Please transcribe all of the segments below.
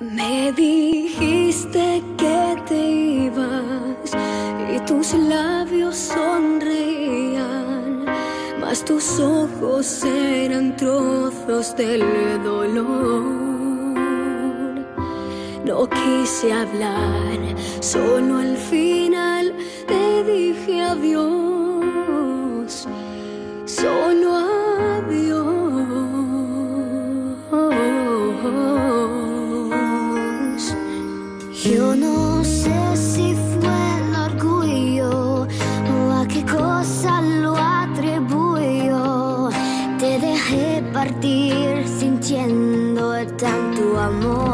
Me dijiste que te ibas y tus labios sonreían, mas tus ojos eran trozos del dolor. No quise hablar, solo al final te dije adiós. Solo lo atribuyo. Te dejé partir sintiendo tanto amor.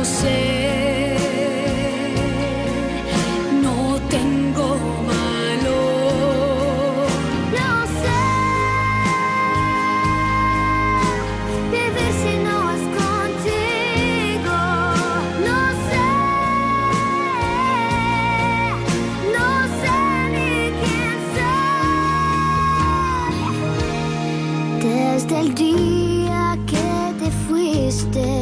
No sé, no tengo valor. No sé que verse no es contigo. No sé, no sé ni quién soy. Desde el día que te fuiste.